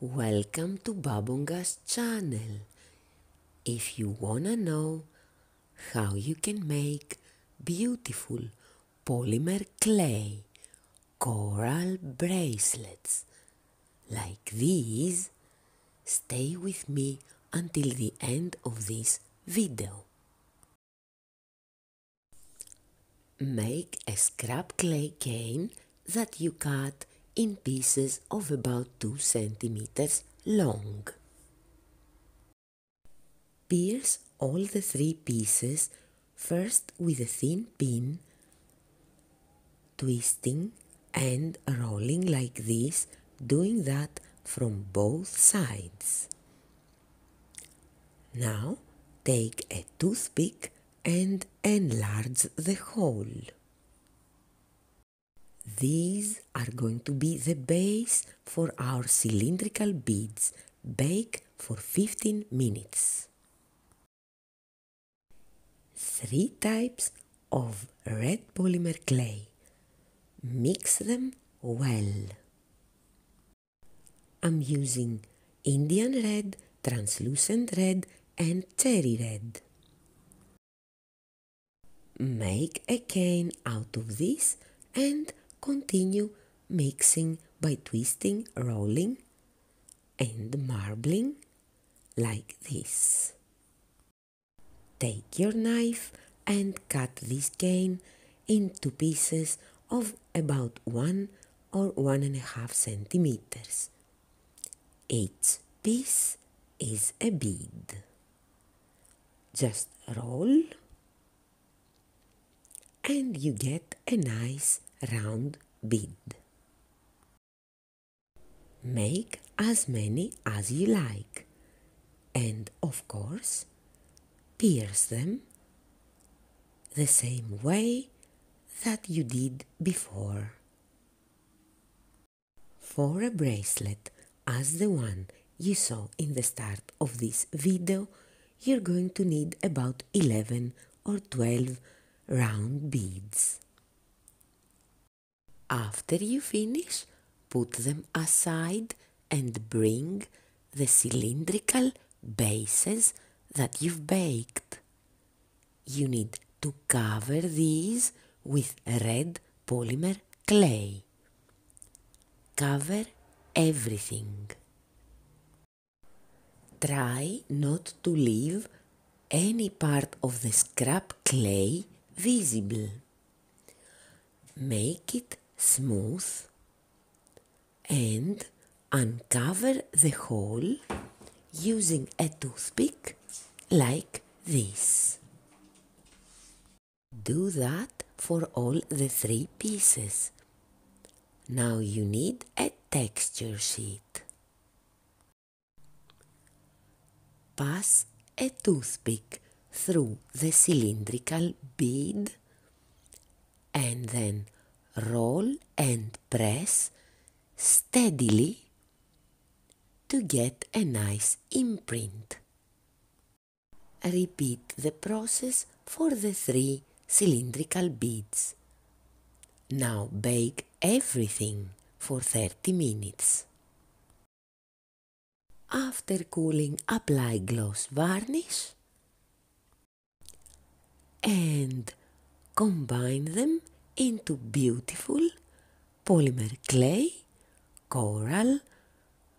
Welcome to Babonga's channel. If you wanna know how you can make beautiful polymer clay coral bracelets like these, stay with me until the end of this video. Make a scrap clay cane that you cut in pieces of about 2 centimeters long. Pierce all the three pieces first with a thin pin, twisting and rolling like this, doing that from both sides. Now take a toothpick and enlarge the hole. These are going to be the base for our cylindrical beads. Bake for 15 minutes. Three types of red polymer clay. Mix them well. I'm using Indian red, translucent red and cherry red. Make a cane out of this and continue mixing by twisting, rolling and marbling like this. Take your knife and cut this cane into pieces of about one or one and a half centimeters. Each piece is a bead. Just roll and you get a nice round bead. Make as many as you like and of course pierce them the same way that you did before. For a bracelet as the one you saw in the start of this video, you're going to need about 11 or 12 round beads. After you finish, put them aside and bring the cylindrical bases that you've baked. You need to cover these with red polymer clay. Cover everything. Try not to leave any part of the scrap clay visible. Make it smooth and uncover the hole using a toothpick like this. Do that for all the three pieces. Now you need a texture sheet. Pass a toothpick through the cylindrical bead and then roll and press steadily to get a nice imprint. Repeat the process for the three cylindrical beads. Now bake everything for 30 minutes. After cooling, apply gloss varnish and combine them into beautiful polymer clay coral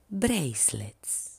bracelets.